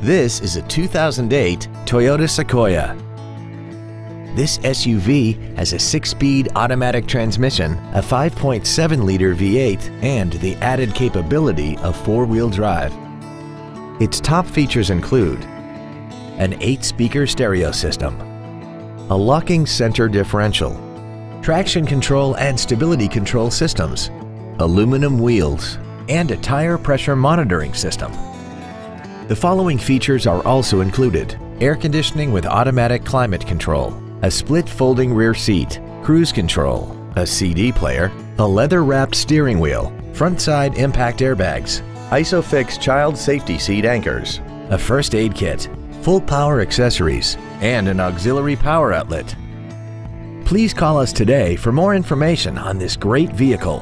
This is a 2008 Toyota Sequoia. This SUV has a six-speed automatic transmission, a 5.7-liter V8, and the added capability of four-wheel drive. Its top features include an eight-speaker stereo system, a locking center differential, traction control and stability control systems, aluminum wheels, and a tire pressure monitoring system. The following features are also included. Air conditioning with automatic climate control, a split folding rear seat, cruise control, a CD player, a leather-wrapped steering wheel, front side impact airbags, ISOFIX child safety seat anchors, a first aid kit, full power accessories, and an auxiliary power outlet. Please call us today for more information on this great vehicle.